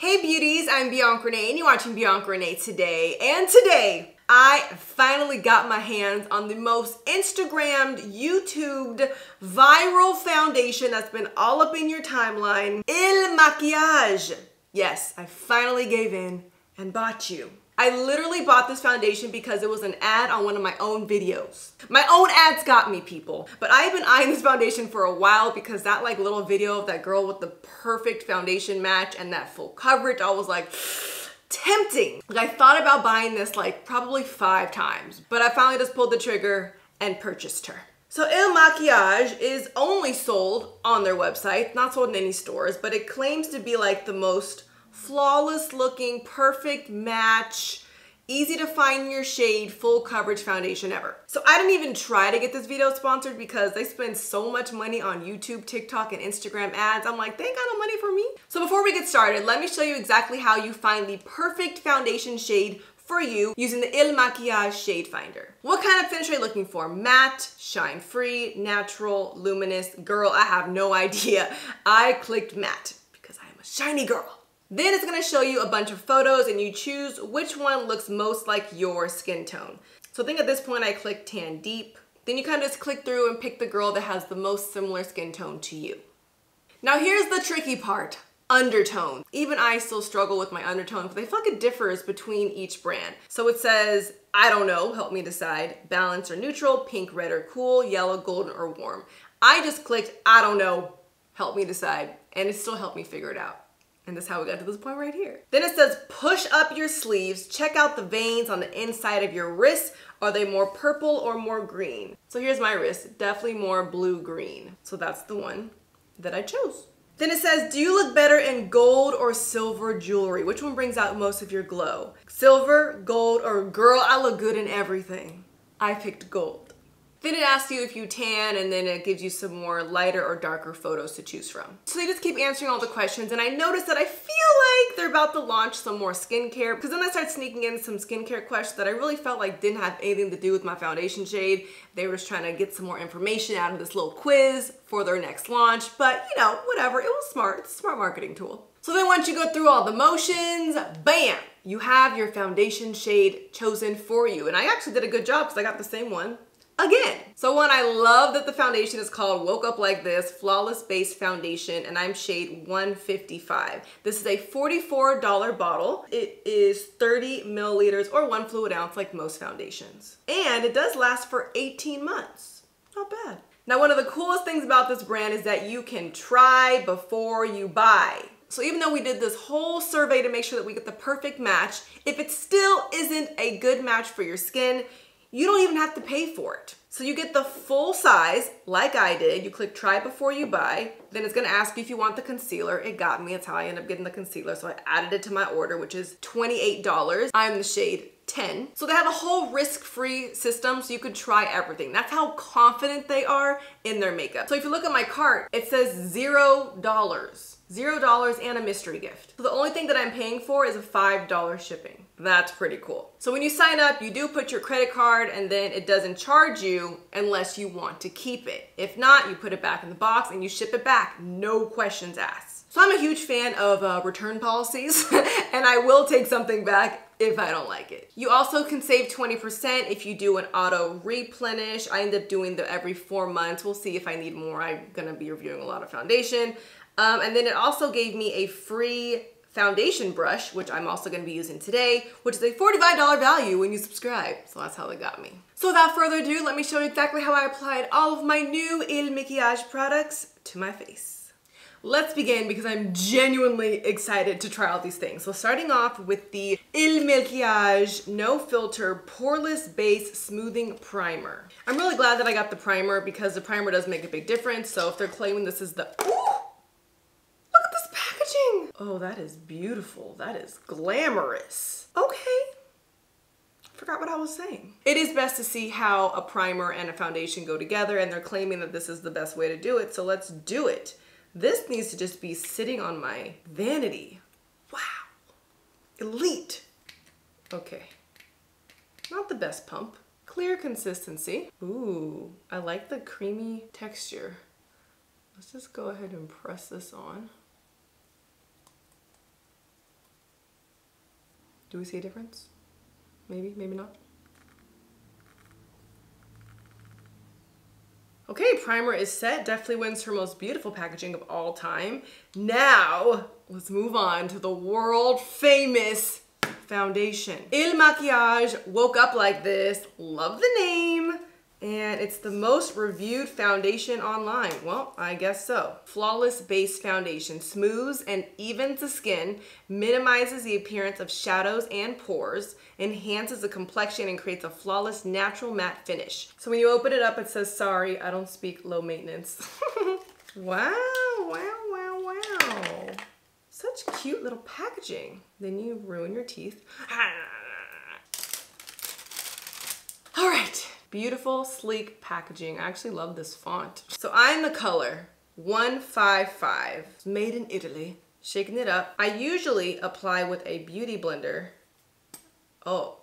Hey beauties, I'm Bianca Renee and you're watching Bianca Renee today. And today, I finally got my hands on the most Instagrammed, YouTubed, viral foundation that's been all up in your timeline, Il Makiage. Yes, I finally gave in and bought you. I literally bought this foundation because it was an ad on one of my own videos. My own ads got me, people. But I've been eyeing this foundation for a while because that like little video of that girl with the perfect foundation match and that full coverage, I was like, tempting. Like I thought about buying this like probably five times, but I finally just pulled the trigger and purchased her. So Il Makiage is only sold on their website, not sold in any stores, but it claims to be like the most flawless looking, perfect match, easy to find your shade, full coverage foundation ever. So I didn't even try to get this video sponsored because they spend so much money on YouTube, TikTok, and Instagram ads. I'm like, they got no money for me. So before we get started, let me show you exactly how you find the perfect foundation shade for you using the Il Makiage Shade Finder. What kind of finish are you looking for? Matte, shine free, natural, luminous? Girl, I have no idea. I clicked matte because I am a shiny girl. Then it's gonna show you a bunch of photos and you choose which one looks most like your skin tone. So I think at this point I click tan deep. Then you kind of just click through and pick the girl that has the most similar skin tone to you. Now here's the tricky part, undertone. Even I still struggle with my undertone because I feel like it differs between each brand. So it says, I don't know, help me decide, balance or neutral, pink, red or cool, yellow, golden or warm. I just clicked, I don't know, help me decide, and it still helped me figure it out. And that's how we got to this point right here. Then it says push up your sleeves, check out the veins on the inside of your wrists. Are they more purple or more green? So here's my wrist, definitely more blue-green. So that's the one that I chose. Then it says, do you look better in gold or silver jewelry? Which one brings out most of your glow? Silver, gold, or girl, I look good in everything. I picked gold. Then it asks you if you tan and then it gives you some more lighter or darker photos to choose from. So they just keep answering all the questions and I noticed that I feel like they're about to launch some more skincare because then I started sneaking in some skincare questions that I really felt like didn't have anything to do with my foundation shade. They were just trying to get some more information out of this little quiz for their next launch, but you know, whatever, it was smart, it's a smart marketing tool. So then once you go through all the motions, bam, you have your foundation shade chosen for you. And I actually did a good job because I got the same one again. So one, I love that the foundation is called Woke Up Like This Flawless Base Foundation and I'm shade 155. This is a $44 bottle. It is 30 milliliters or one fluid ounce like most foundations. And it does last for 18 months. Not bad. Now, one of the coolest things about this brand is that you can try before you buy. So even though we did this whole survey to make sure that we get the perfect match, if it still isn't a good match for your skin, you don't even have to pay for it. So you get the full size, like I did. You click try before you buy. Then it's gonna ask you if you want the concealer. It got me, that's how I ended up getting the concealer. So I added it to my order, which is $28. I'm the shade 10. So they have a whole risk-free system so you could try everything. That's how confident they are in their makeup. So if you look at my cart, it says zero dollars. Zero dollars and a mystery gift. So the only thing that I'm paying for is a $5 shipping. That's pretty cool. So when you sign up, you do put your credit card and then it doesn't charge you unless you want to keep it. If not, you put it back in the box and you ship it back. No questions asked. So I'm a huge fan of uh, return policies and I will take something back if I don't like it. You also can save 20% if you do an auto replenish. I end up doing the every four months. We'll see if I need more. I'm gonna be reviewing a lot of foundation. Um, and then it also gave me a free foundation brush, which I'm also gonna be using today, which is a $45 value when you subscribe. So that's how they got me. So without further ado, let me show you exactly how I applied all of my new Il Makiage products to my face. Let's begin because I'm genuinely excited to try all these things. So starting off with the Il Makiage No Filter Poreless Base Smoothing Primer. I'm really glad that I got the primer because the primer does make a big difference. So if they're claiming this is the, ooh, Oh, that is beautiful. That is glamorous. Okay. Forgot what I was saying. It is best to see how a primer and a foundation go together and they're claiming that this is the best way to do it, so let's do it. This needs to just be sitting on my vanity. Wow. Elite. Okay. Not the best pump. Clear consistency. Ooh, I like the creamy texture. Let's just go ahead and press this on. Do we see a difference? Maybe, maybe not. Okay, primer is set. Definitely wins for most beautiful packaging of all time. Now, let's move on to the world famous foundation. Il Makiage woke up like this. Love the name. And it's the most reviewed foundation online. Well, I guess so. Flawless Base Foundation smooths and evens the skin, minimizes the appearance of shadows and pores, enhances the complexion, and creates a flawless natural matte finish. So when you open it up, it says, sorry, I don't speak low maintenance. wow, wow, wow, wow. Such cute little packaging. Then you ruin your teeth. All right. Beautiful, sleek packaging. I actually love this font. So I'm the color 155. It's made in Italy. Shaking it up. I usually apply with a beauty blender. Oh.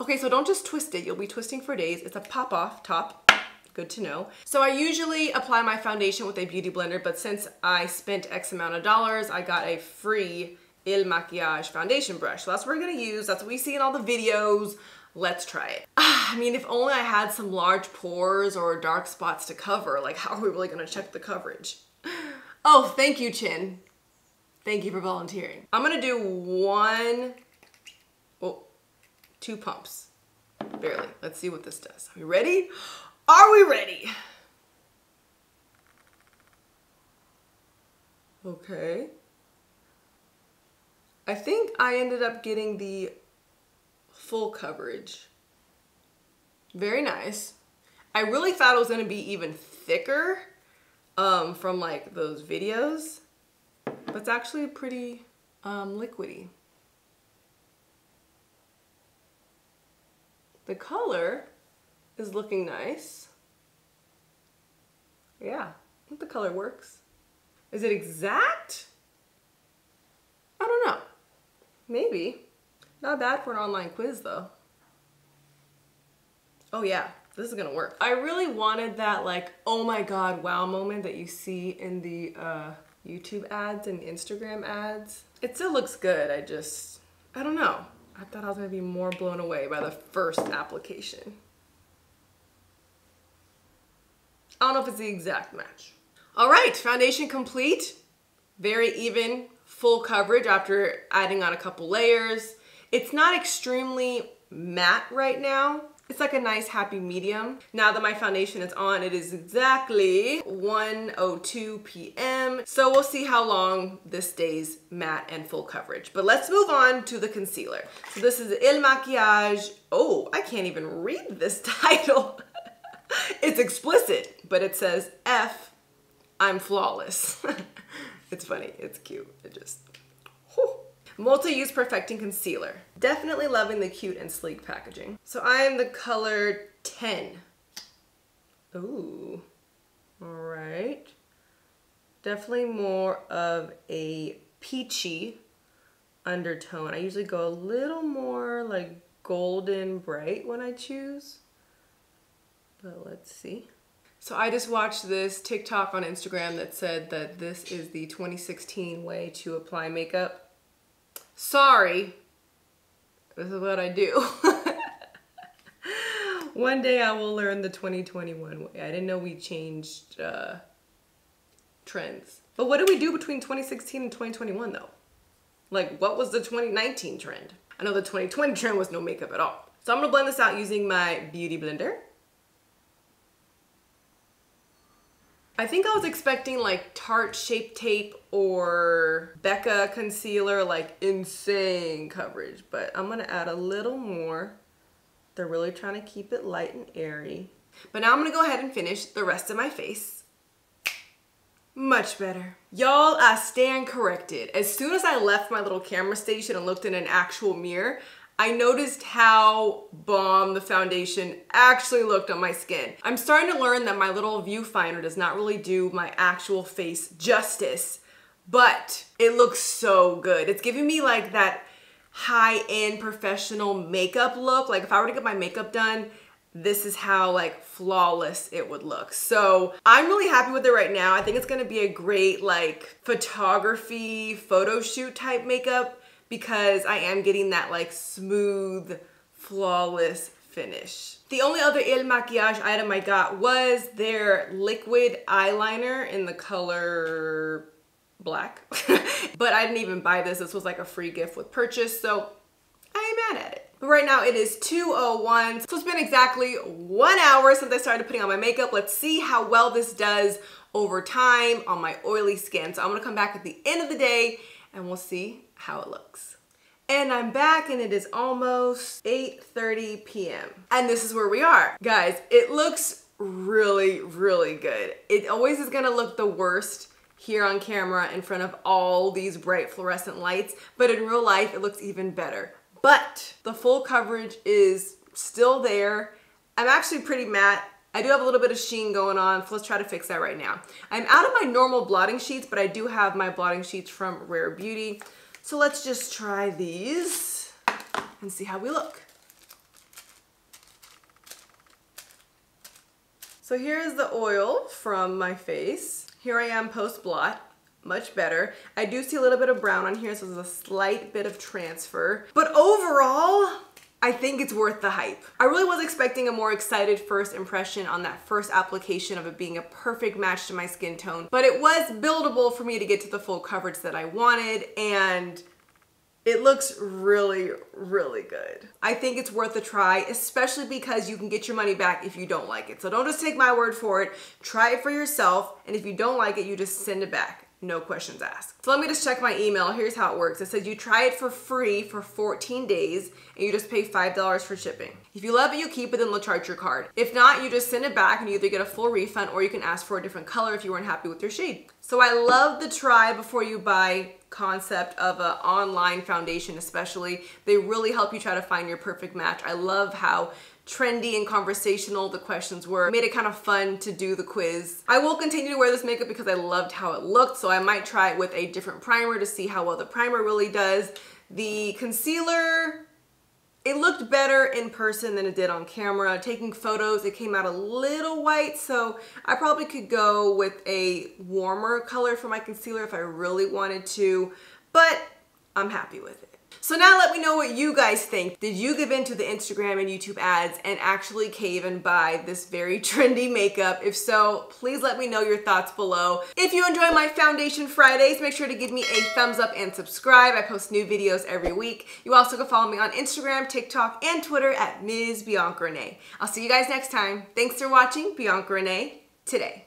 Okay, so don't just twist it. You'll be twisting for days. It's a pop-off top. Good to know. So I usually apply my foundation with a beauty blender, but since I spent X amount of dollars, I got a free Il Makiage foundation brush. So that's what we're gonna use. That's what we see in all the videos. Let's try it. Ah, I mean, if only I had some large pores or dark spots to cover, like how are we really gonna check the coverage? Oh, thank you, Chin. Thank you for volunteering. I'm gonna do one, oh, two pumps, barely. Let's see what this does. Are we ready? Are we ready? Okay. I think I ended up getting the full coverage. Very nice. I really thought it was gonna be even thicker um, from like those videos, but it's actually pretty um, liquidy. The color is looking nice. Yeah, I think the color works. Is it exact? I don't know. Maybe. Not bad for an online quiz though. Oh yeah, this is gonna work. I really wanted that like, oh my god, wow moment that you see in the uh, YouTube ads and Instagram ads. It still looks good, I just, I don't know. I thought I was gonna be more blown away by the first application. I don't know if it's the exact match. All right, foundation complete. Very even, full coverage after adding on a couple layers. It's not extremely matte right now. It's like a nice happy medium. Now that my foundation is on, it is exactly 1.02 p.m. So we'll see how long this stays matte and full coverage. But let's move on to the concealer. So this is Il Makiage. Oh, I can't even read this title. it's explicit, but it says F, I'm flawless. it's funny, it's cute. It just. Multi-use perfecting concealer. Definitely loving the cute and sleek packaging. So I am the color 10. Ooh, all right. Definitely more of a peachy undertone. I usually go a little more like golden bright when I choose. But let's see. So I just watched this TikTok on Instagram that said that this is the 2016 way to apply makeup sorry, this is what I do. One day I will learn the 2021 way. I didn't know we changed uh, trends. But what did we do between 2016 and 2021 though? Like what was the 2019 trend? I know the 2020 trend was no makeup at all. So I'm gonna blend this out using my beauty blender. I think I was expecting like Tarte Shape Tape or Becca concealer, like insane coverage, but I'm gonna add a little more. They're really trying to keep it light and airy. But now I'm gonna go ahead and finish the rest of my face. Much better. Y'all, I stand corrected. As soon as I left my little camera station and looked in an actual mirror, I noticed how bomb the foundation actually looked on my skin. I'm starting to learn that my little viewfinder does not really do my actual face justice, but it looks so good. It's giving me like that high-end professional makeup look. Like if I were to get my makeup done, this is how like flawless it would look. So I'm really happy with it right now. I think it's gonna be a great like photography, photo shoot type makeup because I am getting that like smooth, flawless finish. The only other Il Makiage item I got was their liquid eyeliner in the color black. but I didn't even buy this. This was like a free gift with purchase, so I ain't mad at it. But right now it is 2.01, so it's been exactly one hour since I started putting on my makeup. Let's see how well this does over time on my oily skin. So I'm gonna come back at the end of the day and we'll see how it looks. And I'm back and it is almost 8.30 p.m. And this is where we are. Guys, it looks really, really good. It always is gonna look the worst here on camera in front of all these bright fluorescent lights, but in real life, it looks even better. But the full coverage is still there. I'm actually pretty matte. I do have a little bit of sheen going on, so let's try to fix that right now. I'm out of my normal blotting sheets, but I do have my blotting sheets from Rare Beauty. So let's just try these and see how we look. So here's the oil from my face. Here I am post blot much better. I do see a little bit of brown on here, so there's a slight bit of transfer. But overall, I think it's worth the hype. I really was expecting a more excited first impression on that first application of it being a perfect match to my skin tone, but it was buildable for me to get to the full coverage that I wanted and it looks really, really good. I think it's worth a try, especially because you can get your money back if you don't like it. So don't just take my word for it. Try it for yourself. And if you don't like it, you just send it back no questions asked. So let me just check my email. Here's how it works. It says you try it for free for 14 days and you just pay $5 for shipping. If you love it, you keep it, then they'll charge your card. If not, you just send it back and you either get a full refund or you can ask for a different color if you weren't happy with your shade. So I love the try before you buy concept of an online foundation especially. They really help you try to find your perfect match. I love how trendy and conversational the questions were. It made it kind of fun to do the quiz. I will continue to wear this makeup because I loved how it looked, so I might try it with a different primer to see how well the primer really does. The concealer, it looked better in person than it did on camera. Taking photos, it came out a little white, so I probably could go with a warmer color for my concealer if I really wanted to, but I'm happy with it. So now let me know what you guys think. Did you give in to the Instagram and YouTube ads and actually cave and buy this very trendy makeup? If so, please let me know your thoughts below. If you enjoy my Foundation Fridays, make sure to give me a thumbs up and subscribe. I post new videos every week. You also can follow me on Instagram, TikTok, and Twitter at Ms. Bianca Renee. I'll see you guys next time. Thanks for watching Bianca Renee today.